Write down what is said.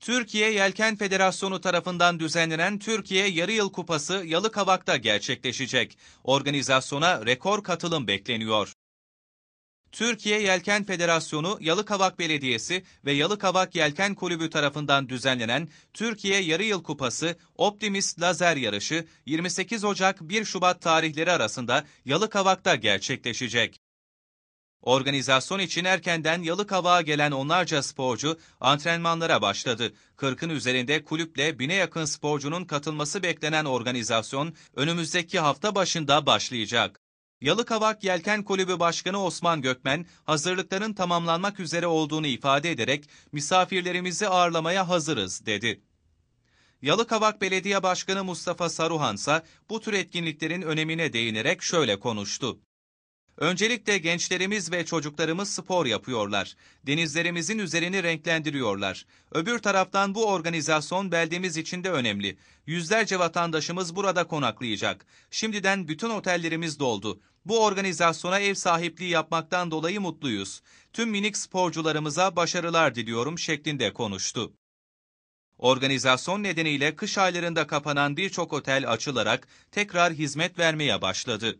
Türkiye Yelken Federasyonu tarafından düzenlenen Türkiye Yarı Yıl Kupası Yalıkavak'ta gerçekleşecek. Organizasyona rekor katılım bekleniyor. Türkiye Yelken Federasyonu, Yalıkavak Belediyesi ve Yalıkavak Yelken Kulübü tarafından düzenlenen Türkiye Yarı Yıl Kupası Optimist Lazer Yarışı 28 Ocak 1 Şubat tarihleri arasında Yalıkavak'ta gerçekleşecek. Organizasyon için erkenden Yalıkavak'a gelen onlarca sporcu antrenmanlara başladı. 40'ın üzerinde kulüple bine yakın sporcunun katılması beklenen organizasyon önümüzdeki hafta başında başlayacak. Yalıkavak Yelken Kulübü Başkanı Osman Gökmen, hazırlıkların tamamlanmak üzere olduğunu ifade ederek misafirlerimizi ağırlamaya hazırız dedi. Yalıkavak Belediye Başkanı Mustafa Saruhan ise bu tür etkinliklerin önemine değinerek şöyle konuştu. Öncelikle gençlerimiz ve çocuklarımız spor yapıyorlar. Denizlerimizin üzerini renklendiriyorlar. Öbür taraftan bu organizasyon beldemiz için de önemli. Yüzlerce vatandaşımız burada konaklayacak. Şimdiden bütün otellerimiz doldu. Bu organizasyona ev sahipliği yapmaktan dolayı mutluyuz. Tüm minik sporcularımıza başarılar diliyorum şeklinde konuştu. Organizasyon nedeniyle kış aylarında kapanan birçok otel açılarak tekrar hizmet vermeye başladı.